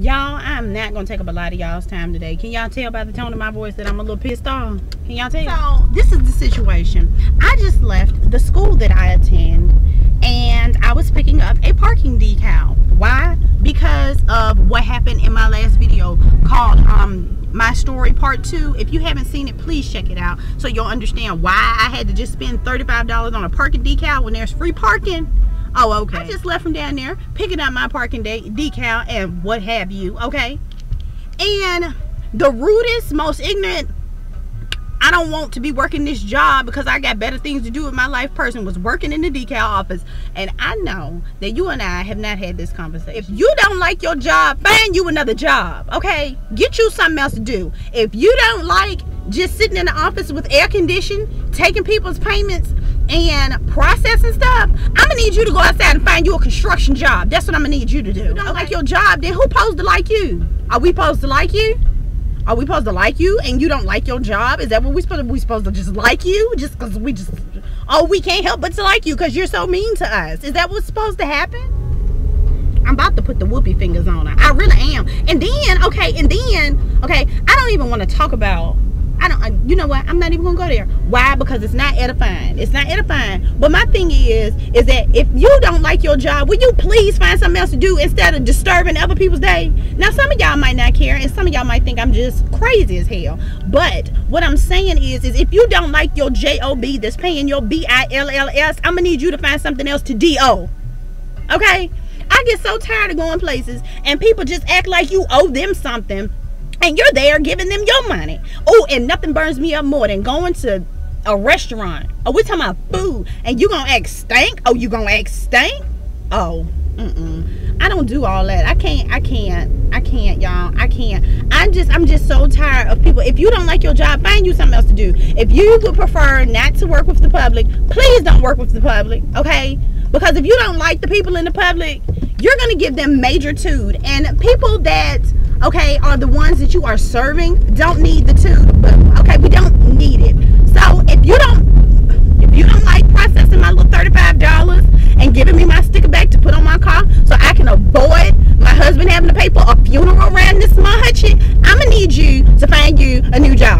Y'all, I'm not gonna take up a lot of y'all's time today. Can y'all tell by the tone of my voice that I'm a little pissed off? Can y'all tell? So this is the situation. I just left the school that I attend and I was picking up a parking decal. Why? Because of what happened in my last video called um my story part two if you haven't seen it please check it out so you'll understand why i had to just spend 35 dollars on a parking decal when there's free parking Oh, okay. I just left from down there, picking up my parking de decal and what have you, okay? And the rudest, most ignorant, I don't want to be working this job because I got better things to do with my life person was working in the decal office. And I know that you and I have not had this conversation. If you don't like your job, find you another job, okay? Get you something else to do. If you don't like just sitting in the office with air conditioning, taking people's payments, and processing stuff, I'm gonna need you to go outside and find you a construction job. That's what I'm gonna need you to do. If you don't like your job, then who supposed to like you? Are we supposed to like you? Are we supposed to like you and you don't like your job? Is that what we supposed to we supposed to just like you just because we just oh we can't help but to like you because you're so mean to us? Is that what's supposed to happen? I'm about to put the whoopee fingers on her. I really am. And then okay, and then okay, I don't even want to talk about I don't, you know what? I'm not even gonna go there. Why? Because it's not edifying. It's not edifying. But my thing is, is that if you don't like your job, will you please find something else to do instead of disturbing other people's day? Now, some of y'all might not care, and some of y'all might think I'm just crazy as hell. But what I'm saying is, is if you don't like your job that's paying your bills, I'm gonna need you to find something else to do. Okay? I get so tired of going places and people just act like you owe them something and you're there giving them your money. And nothing burns me up more than going to a restaurant. Oh, we talking about food, and you gonna act stank? Oh, you gonna act stank? Oh, mm-mm. I don't do all that. I can't. I can't. I can't, y'all. I can't. I'm just. I'm just so tired of people. If you don't like your job, find you something else to do. If you would prefer not to work with the public, please don't work with the public. Okay? Because if you don't like the people in the public, you're gonna give them major tude, and people that okay, are the ones that you are serving don't need the tube. But okay, we don't need it. So if you don't if you don't like processing my little $35 and giving me my sticker back to put on my car so I can avoid my husband having to pay for a funeral around this month, I'm gonna need you to find you a new job.